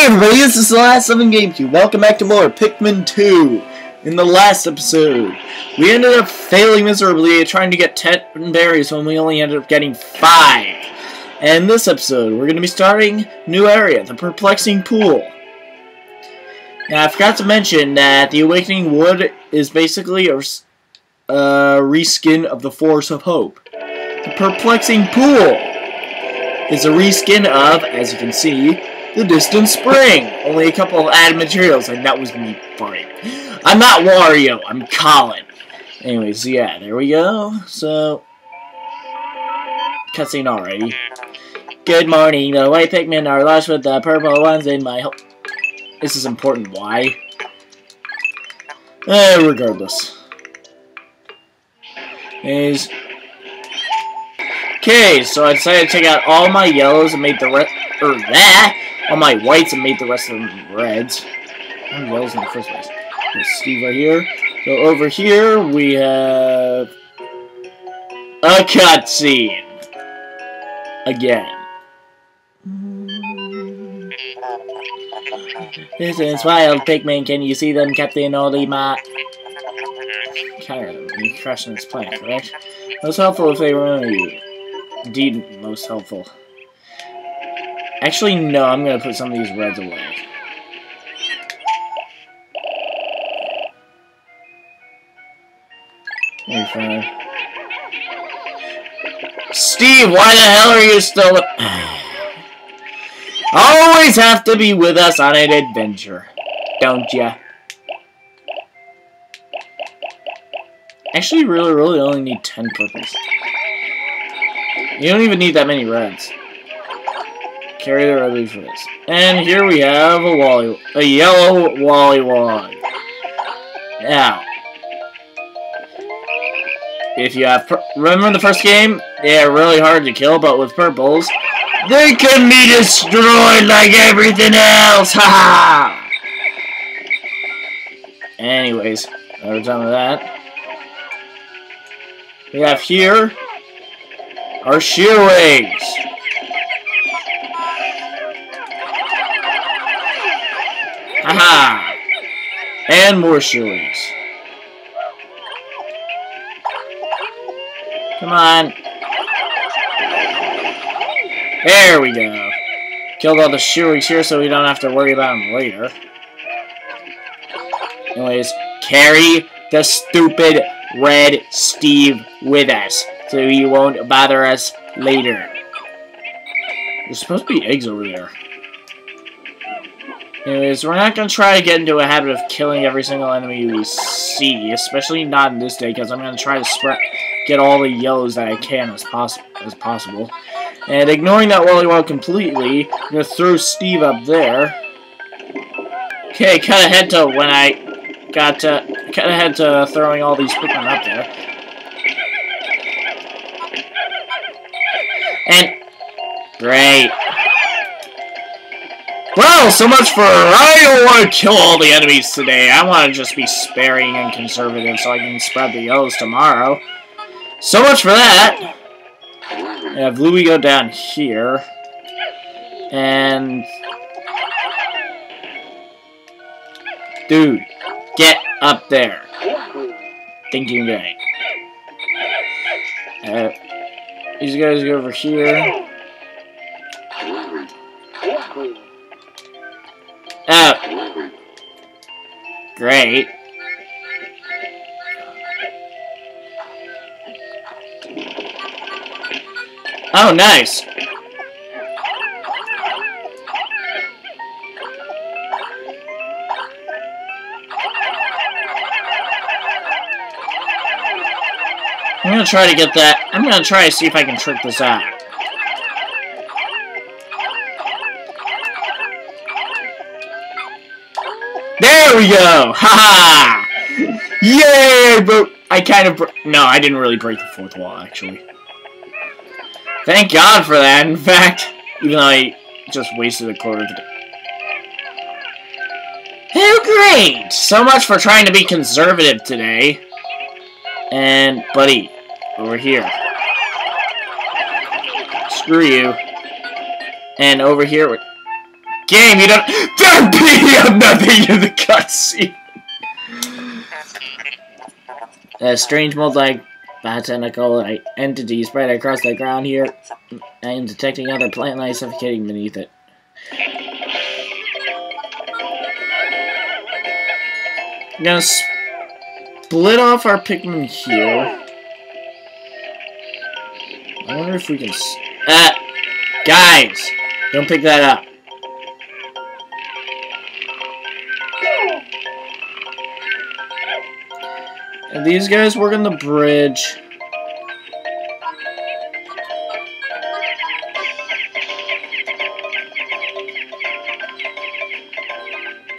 Hey everybody, this is the last Living GameCube. Welcome back to more Pikmin 2. In the last episode, we ended up failing miserably trying to get 10 berries when we only ended up getting 5. And this episode, we're going to be starting new area, the Perplexing Pool. Now, I forgot to mention that the Awakening Wood is basically a uh, reskin of the Forest of Hope. The Perplexing Pool is a reskin of, as you can see, the Distant Spring. Only a couple of added materials, and that was me farting. I'm not Wario, I'm Colin. Anyways, yeah, there we go. So, cutscene already. Good morning. The white Pikmin are lush with the purple ones in my. This is important. Why? Eh, regardless. Is Okay, so I decided to take out all my yellows and make the rest, or that, all my whites and made the rest of them reds. I'm yellows in the first place. There's Steve right here. So over here we have a cutscene. Again. This is wild Pikmin. Can you see them, Captain Olimar? Kind of crushing this plant, correct? Most helpful if they were you. Indeed, most helpful. Actually, no, I'm going to put some of these reds away. Steve, why the hell are you still... Always have to be with us on an adventure, don't ya? Actually, really, really only need 10 purples. You don't even need that many reds. Carry the red leaf for this. And here we have a wally, a yellow Wally Wollywog. Now, if you have, remember the first game? They're really hard to kill, but with purples, they can be destroyed like everything else. Ha! Anyways, we're done with that. We have here our Shearwings. Haha! And more Shearwings. Come on. There we go. Killed all the Shearwings here so we don't have to worry about them later. Anyways, carry the stupid red Steve with us so he won't bother us later. There's supposed to be eggs over there. Anyways, we're not going to try to get into a habit of killing every single enemy we see, especially not in this day, because I'm going to try to spread, get all the yellows that I can as, poss as possible. And ignoring that Wollywog completely, I'm going to throw Steve up there. Okay, cut ahead to when I got to, cut ahead to throwing all these Pikmin up there. And, great. Well, so much for I don't want to kill all the enemies today. I want to just be sparing and conservative so I can spread the yellows tomorrow. So much for that. I have Louie go down here. And... Dude, get up there. Thinking game. Uh, these guys go over here. Oh. Great. Oh, nice. I'm gonna try to get that. I'm gonna try to see if I can trick this out. There we go! Ha ha! Yay! But I kind of. No, I didn't really break the fourth wall, actually. Thank God for that. In fact, even though I just wasted a quarter of the day. Oh, great! So much for trying to be conservative today. And, buddy, over here. Screw you. And over here, game. You don't. Don't be nothing in the cutscene. A strange multi botanical entity spread across the ground here. I am detecting other plant life suffocating beneath it. Gonna split off our Pikmin here. I wonder if we can... Ah! Guys! Don't pick that up. And these guys work on the bridge.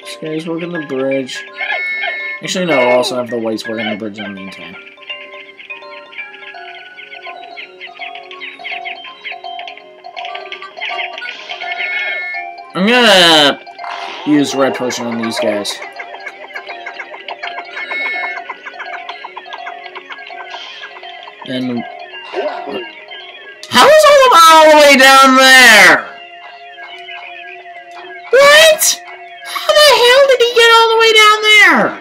These guys work on the bridge. Actually, no, I'll also have the whites work on the bridge in the meantime. I'm gonna use red potion on these guys. And how is all of them all the way down there? What? How the hell did he get all the way down there?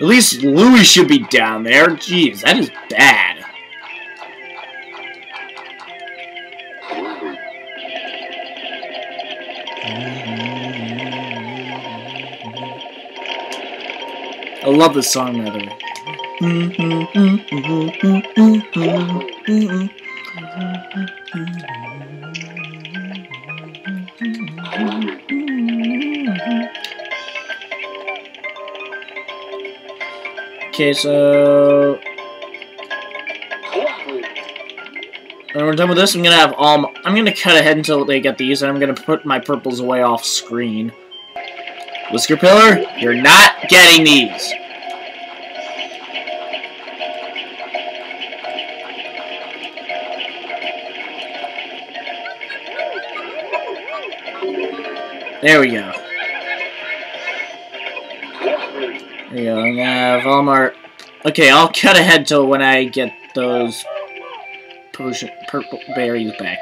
At least Louie should be down there. Jeez, that is bad. I love this song, rather. Okay, so... When we're done with this, I'm gonna have all... I'm gonna cut ahead until they get these, and I'm gonna put my purples away off screen. Whiskerpillar, you're not getting these. There we go. There we go. I'm gonna have all my... Okay, I'll cut ahead till when I get those potion, purple berries back.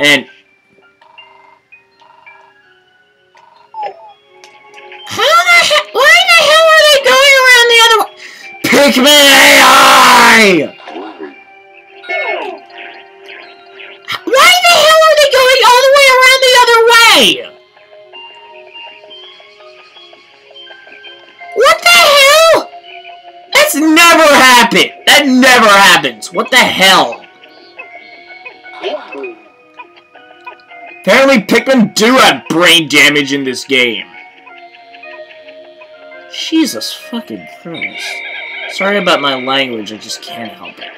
And how the hell? Why the hell are they going around the other? Pikmin AI! That never happens. What the hell? Apparently Pikmin do have brain damage in this game. Jesus fucking Christ. Sorry about my language, I just can't help it.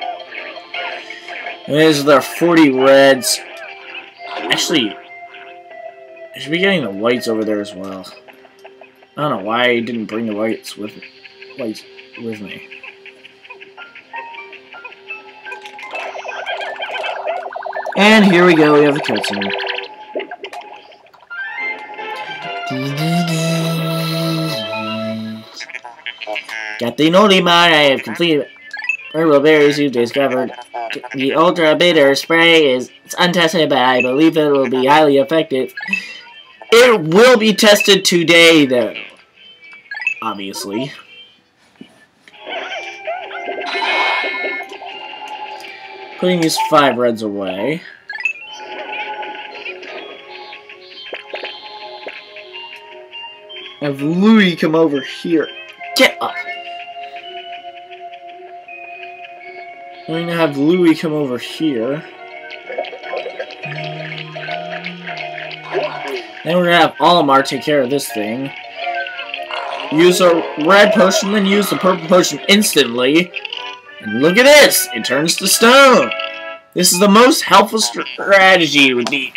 There's the 40 reds. Actually, I should be getting the whites over there as well. I don't know why I didn't bring the whites with whites with me. And here we go, we have a cutscene. Got the Nolimar, I have completed herbal berries you've discovered. The ultra bitter spray is it's untested, but I believe it will be highly effective. It will be tested today, though. Obviously. Putting these five reds away. Have Louie come over here. Get up! I'm going to have Louie come over here. Then we're to have Olimar take care of this thing. Use a red potion, then use the purple potion instantly. And look at this! It turns to stone! This is the most helpful strategy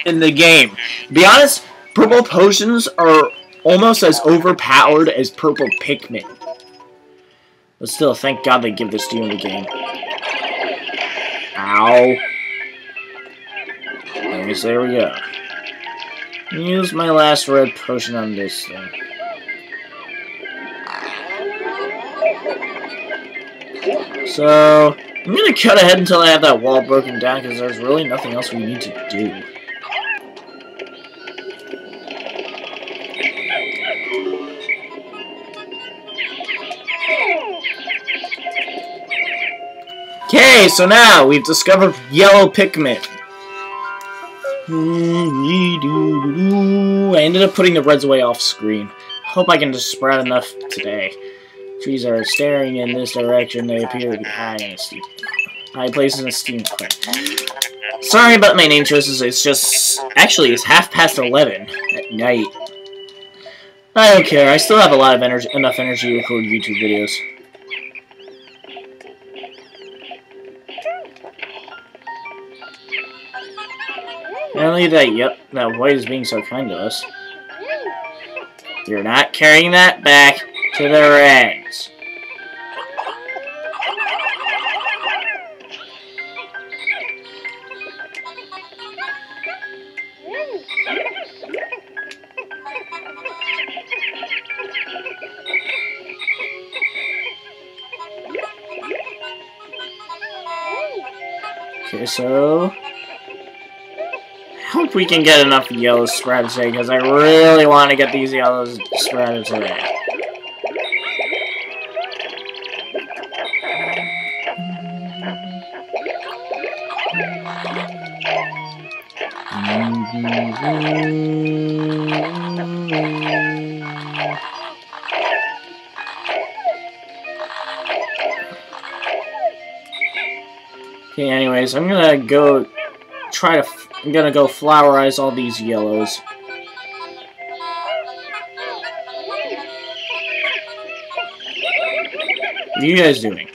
in the game. To be honest, purple potions are almost as overpowered as purple Pikmin. But still, thank God they give this to you in the game. Ow. Anyways, there we go. Use my last red potion on this thing. So, I'm gonna cut ahead until I have that wall broken down because there's really nothing else we need to do. Okay, so now we've discovered yellow Pikmin. I ended up putting the reds away off screen. Hope I can just spread enough today. Trees are staring in this direction. They appear to be high in steep. High places in steam Sorry about my name choices. It's just actually it's half past eleven at night. I don't care. I still have a lot of energy, enough energy to record YouTube videos. Apparently that, yep, that white is being so kind to us. You're not carrying that back to the reds. Okay, so I hope we can get enough yellow spread today, because I really want to get these yellows spread today. Okay, anyways, I'm gonna go try to I'm gonna go flowerize all these yellows. What are you guys doing?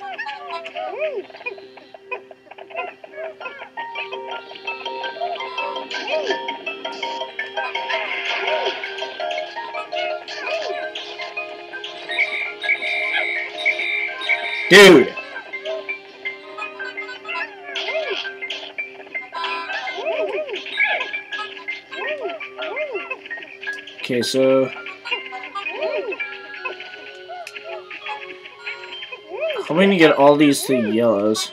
Dude! Okay, so... I'm going to get all these three yellows.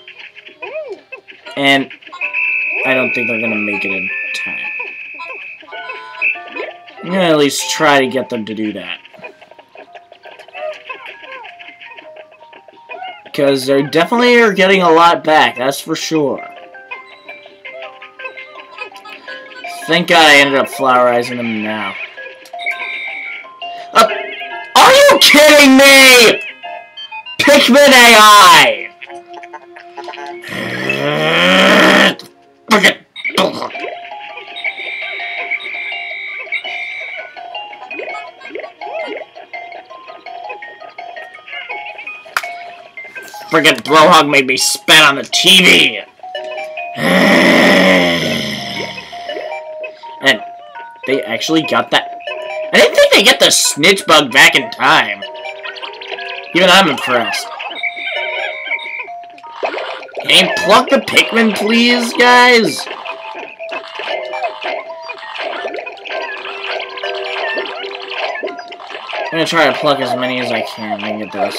And I don't think they're going to make it in time. I'm going to at least try to get them to do that. Because they definitely are getting a lot back, that's for sure. Thank God I ended up flowerizing them now. Uh, are you kidding me? Pikmin AI! Friggin' Blowhog made me spit on the TV! and they actually got that I didn't think they get the Snitchbug back in time. Even I'm impressed. Can you pluck the Pikmin, please, guys? I'm gonna try to pluck as many as I can and get those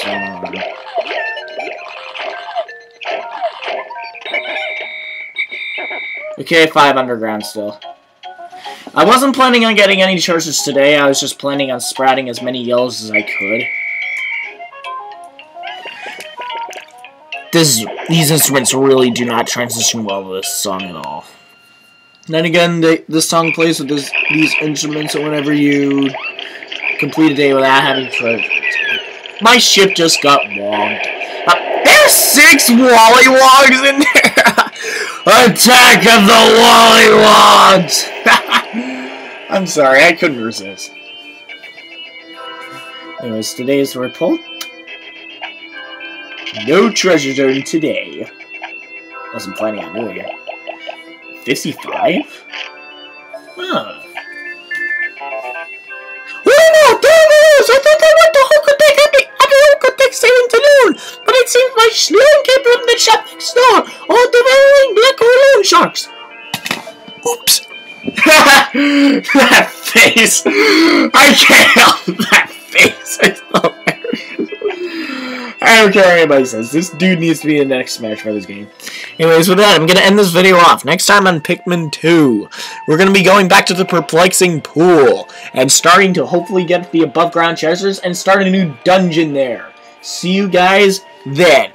on. Okay, five underground still. I wasn't planning on getting any charges today, I was just planning on sprouting as many yellows as I could. This, these instruments really do not transition well to this song at all. Then again, they, this song plays with this, these instruments whenever you complete a day without having to... My ship just got wogged. Uh, there's six Wally Wogs in there! Attack of the Wollywogs! I'm sorry, I couldn't resist. Anyways, today's report. No treasure zone today. Wasn't planning on doing it. 55? Huh. Oh no, damn it! I thought I went to Hokotek Happy Happy Hokotek sailing to noon, but it seems my saloon came from the shop next door. Oh, devouring sharks. Oops. that face. I can't help that face. It's hilarious. I don't care what anybody says. This dude needs to be in the next Smash Brothers game. Anyways, with that, I'm going to end this video off. Next time on Pikmin 2, we're going to be going back to the Perplexing Pool and starting to hopefully get the above ground treasures and start a new dungeon there. See you guys then.